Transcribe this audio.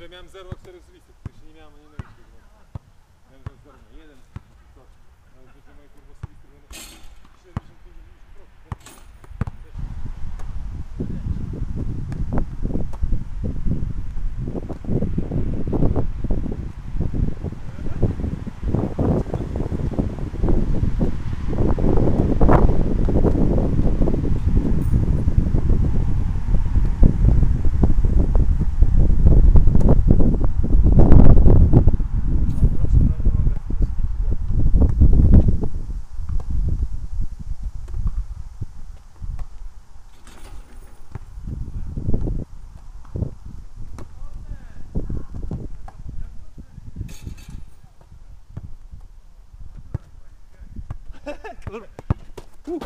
Вже м'ям 0,48. Ooh.